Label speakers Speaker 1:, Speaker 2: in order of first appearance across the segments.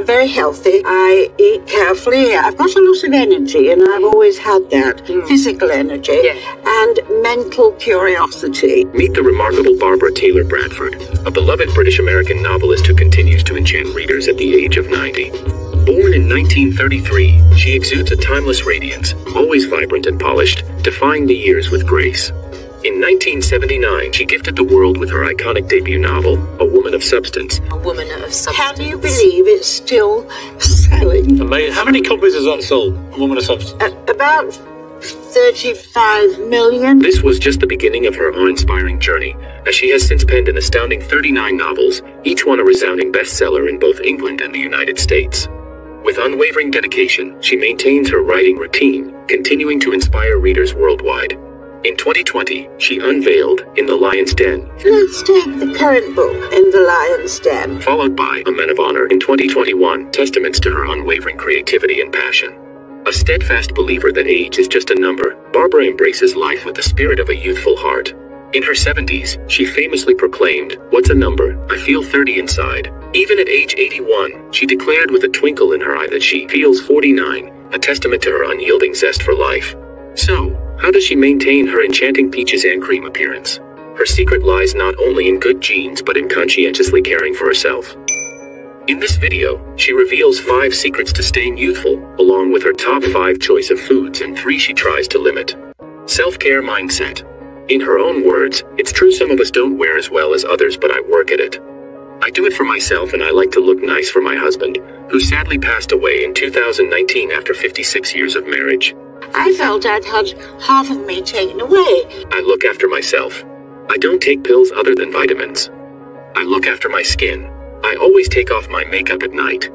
Speaker 1: I'm very healthy. I eat carefully. I've got a lot of energy, and I've always had that mm. physical energy
Speaker 2: Yeah.
Speaker 1: and mental curiosity.
Speaker 3: Meet the remarkable Barbara Taylor Bradford, a beloved British American novelist who continues to enchant readers at the age of 90. Born in 1933, she exudes a timeless radiance, always vibrant and polished, defying the years with grace. In 1979, she gifted the world with her iconic debut novel, A Woman of Substance,
Speaker 2: A woman of substance.
Speaker 1: Can you believe it's still selling?
Speaker 4: Amazing. How many copies has that sold? A Woman of Substance.
Speaker 1: At about 35 million.
Speaker 3: This was just the beginning of her awe-inspiring journey, as she has since penned an astounding 39 novels, each one a resounding bestseller in both England and the United States. With unwavering dedication, she maintains her writing routine, continuing to inspire readers worldwide. In 2020, she unveiled In the Lion's Den,
Speaker 1: Let's take the current book, In the Lion's Den.
Speaker 3: followed by A Man of Honor in 2021, testaments to her unwavering creativity and passion. A steadfast believer that age is just a number, Barbara embraces life with the spirit of a youthful heart. In her 70s, she famously proclaimed, What's a number? I feel 30 inside. Even at age 81, she declared with a twinkle in her eye that she feels 49, a testament to her unyielding zest for life. So, how does she maintain her enchanting peaches and cream appearance? Her secret lies not only in good genes but in conscientiously caring for herself. In this video, she reveals 5 secrets to staying youthful, along with her top 5 choice of foods and 3 she tries to limit. Self-care mindset. In her own words, it's true some of us don't wear as well as others but I work at it. I do it for myself and I like to look nice for my husband, who sadly passed away in 2019 after 56 years of marriage.
Speaker 1: I felt I'd had half of me taken away.
Speaker 3: I look after myself. I don't take pills other than vitamins. I look after my skin. I always take off my makeup at night.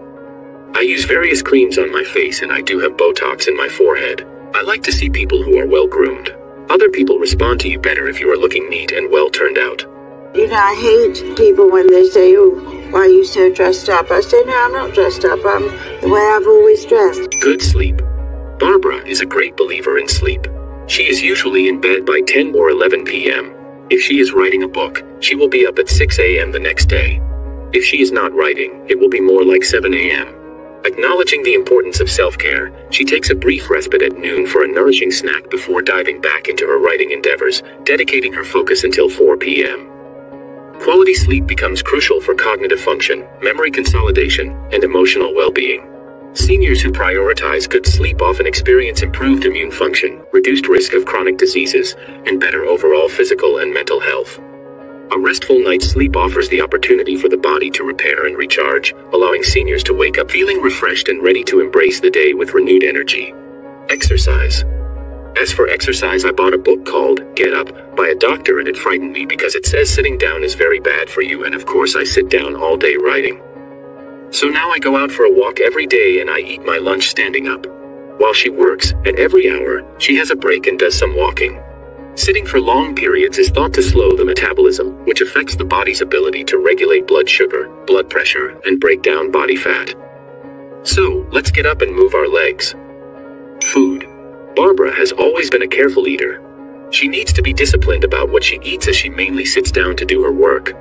Speaker 3: I use various creams on my face and I do have Botox in my forehead. I like to see people who are well groomed. Other people respond to you better if you are looking neat and well turned out.
Speaker 1: You know, I hate people when they say, oh, why are you so dressed up? I say, no, I'm not dressed up. I'm the way I've always dressed.
Speaker 3: Good sleep. Barbara is a great believer in sleep. She is usually in bed by 10 or 11 p.m. If she is writing a book, she will be up at 6 a.m. the next day. If she is not writing, it will be more like 7 a.m. Acknowledging the importance of self care, she takes a brief respite at noon for a nourishing snack before diving back into her writing endeavors, dedicating her focus until 4 p.m. Quality sleep becomes crucial for cognitive function, memory consolidation, and emotional well being. Seniors who prioritize good sleep often experience improved immune function, reduced risk of chronic diseases, and better overall physical and mental health. A restful night's sleep offers the opportunity for the body to repair and recharge, allowing seniors to wake up feeling refreshed and ready to embrace the day with renewed energy. Exercise. As for exercise, I bought a book called Get Up by a doctor, and it frightened me because it says sitting down is very bad for you, and of course, I sit down all day writing. So now I go out for a walk every day and I eat my lunch standing up. While she works, at every hour, she has a break and does some walking. Sitting for long periods is thought to slow the metabolism, which affects the body's ability to regulate blood sugar, blood pressure, and break down body fat. So, let's get up and move our legs. Food. Barbara has always been a careful eater. She needs to be disciplined about what she eats as she mainly sits down to do her work.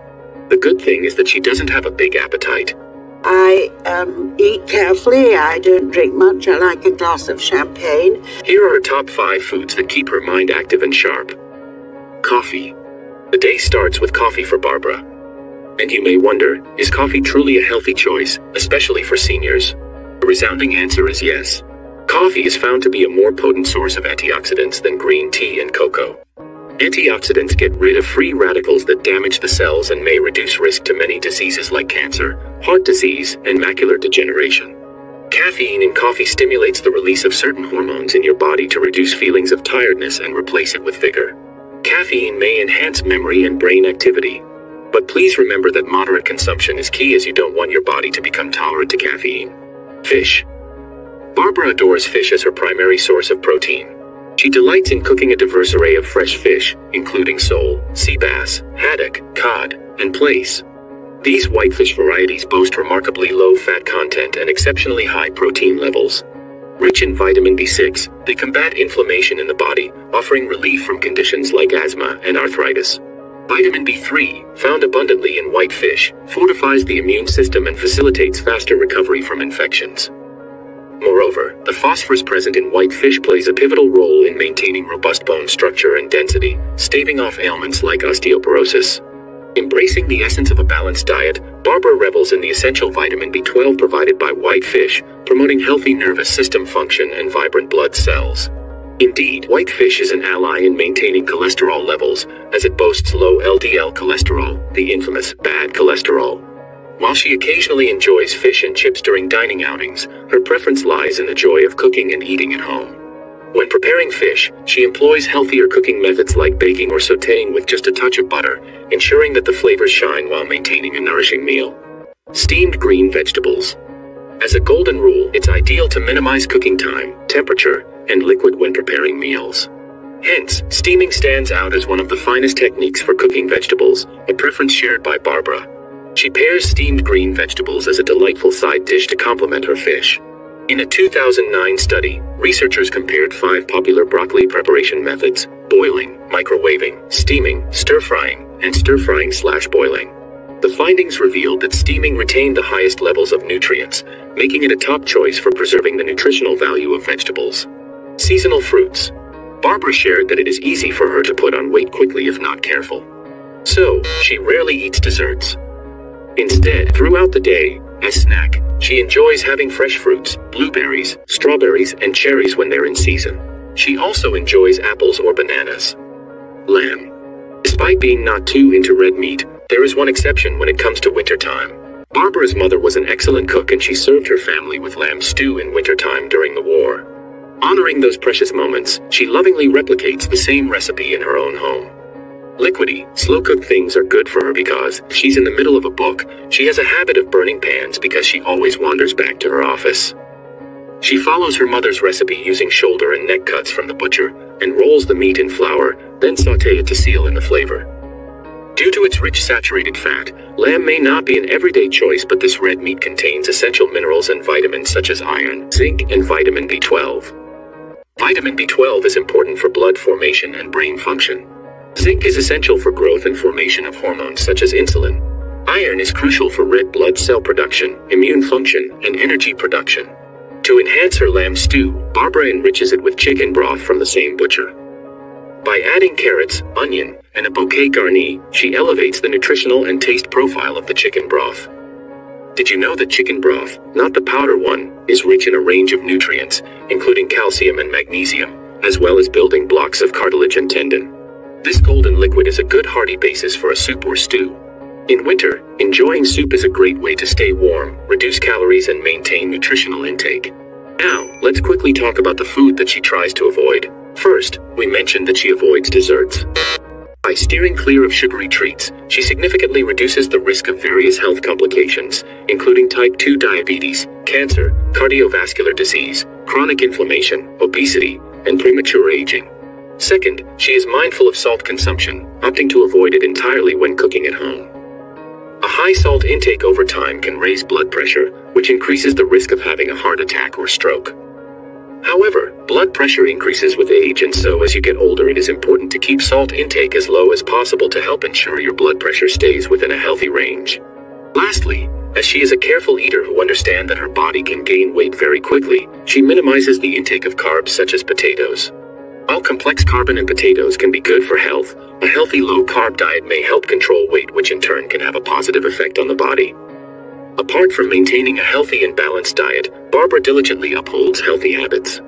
Speaker 3: The good thing is that she doesn't have a big appetite.
Speaker 1: I um, eat carefully. I don't drink much. I like a glass of champagne.
Speaker 3: Here are top five foods that keep her mind active and sharp. Coffee. The day starts with coffee for Barbara. And you may wonder, is coffee truly a healthy choice, especially for seniors? The resounding answer is yes. Coffee is found to be a more potent source of antioxidants than green tea and cocoa. Antioxidants get rid of free radicals that damage the cells and may reduce risk to many diseases like cancer, heart disease, and macular degeneration. Caffeine in coffee stimulates the release of certain hormones in your body to reduce feelings of tiredness and replace it with vigor. Caffeine may enhance memory and brain activity. But please remember that moderate consumption is key as you don't want your body to become tolerant to caffeine. Fish. Barbara adores fish as her primary source of protein. She delights in cooking a diverse array of fresh fish, including sole, sea bass, haddock, cod, and plaice. These whitefish varieties boast remarkably low fat content and exceptionally high protein levels. Rich in vitamin B6, they combat inflammation in the body, offering relief from conditions like asthma and arthritis. Vitamin B3, found abundantly in whitefish, fortifies the immune system and facilitates faster recovery from infections. Moreover, the phosphorus present in white fish plays a pivotal role in maintaining robust bone structure and density, staving off ailments like osteoporosis. Embracing the essence of a balanced diet, Barbara revels in the essential vitamin B12 provided by white fish, promoting healthy nervous system function and vibrant blood cells. Indeed, white fish is an ally in maintaining cholesterol levels, as it boasts low LDL cholesterol, the infamous bad cholesterol. While she occasionally enjoys fish and chips during dining outings, her preference lies in the joy of cooking and eating at home. When preparing fish, she employs healthier cooking methods like baking or sauteing with just a touch of butter, ensuring that the flavors shine while maintaining a nourishing meal. Steamed green vegetables. As a golden rule, it's ideal to minimize cooking time, temperature, and liquid when preparing meals. Hence, steaming stands out as one of the finest techniques for cooking vegetables, a preference shared by Barbara. She pairs steamed green vegetables as a delightful side dish to complement her fish. In a 2009 study, researchers compared five popular broccoli preparation methods boiling, microwaving, steaming, stir frying, and stir frying slash boiling. The findings revealed that steaming retained the highest levels of nutrients, making it a top choice for preserving the nutritional value of vegetables. Seasonal fruits. Barbara shared that it is easy for her to put on weight quickly if not careful. So, she rarely eats desserts. Instead, throughout the day, as snack, she enjoys having fresh fruits, blueberries, strawberries, and cherries when they're in season. She also enjoys apples or bananas. Lamb. Despite being not too into red meat, there is one exception when it comes to wintertime. Barbara's mother was an excellent cook and she served her family with lamb stew in wintertime during the war. Honoring those precious moments, she lovingly replicates the same recipe in her own home. Liquidy, slow cooked things are good for her because, she's in the middle of a book, she has a habit of burning pans because she always wanders back to her office. She follows her mother's recipe using shoulder and neck cuts from the butcher, and rolls the meat in flour, then saute it to seal in the flavor. Due to its rich saturated fat, lamb may not be an everyday choice but this red meat contains essential minerals and vitamins such as iron, zinc, and vitamin B12. Vitamin B12 is important for blood formation and brain function. Zinc is essential for growth and formation of hormones such as insulin. Iron is crucial for red blood cell production, immune function, and energy production. To enhance her lamb stew, Barbara enriches it with chicken broth from the same butcher. By adding carrots, onion, and a bouquet garni, she elevates the nutritional and taste profile of the chicken broth. Did you know that chicken broth, not the powder one, is rich in a range of nutrients, including calcium and magnesium, as well as building blocks of cartilage and tendon? This golden liquid is a good hearty basis for a soup or stew. In winter, enjoying soup is a great way to stay warm, reduce calories, and maintain nutritional intake. Now, let's quickly talk about the food that she tries to avoid. First, we mentioned that she avoids desserts. By steering clear of sugary treats, she significantly reduces the risk of various health complications, including type 2 diabetes, cancer, cardiovascular disease, chronic inflammation, obesity, and premature aging. Second, she is mindful of salt consumption, opting to avoid it entirely when cooking at home. A high salt intake over time can raise blood pressure, which increases the risk of having a heart attack or stroke. However, blood pressure increases with age and so as you get older it is important to keep salt intake as low as possible to help ensure your blood pressure stays within a healthy range. Lastly, as she is a careful eater who understands that her body can gain weight very quickly, she minimizes the intake of carbs such as potatoes. While complex carbon in potatoes can be good for health, a healthy low-carb diet may help control weight which in turn can have a positive effect on the body. Apart from maintaining a healthy and balanced diet, Barbara diligently upholds healthy habits.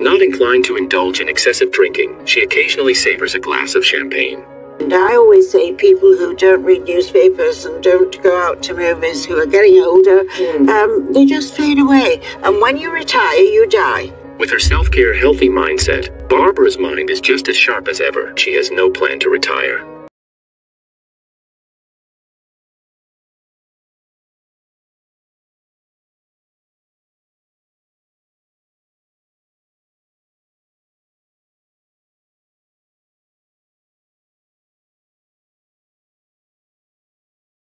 Speaker 3: Not inclined to indulge in excessive drinking, she occasionally savors a glass of champagne.
Speaker 1: And I always say people who don't read newspapers and don't go out to movies who are getting older, um, they just fade away. And when you retire, you die.
Speaker 3: With her self care healthy mindset, Barbara's mind is just as sharp as ever. She has no plan to retire.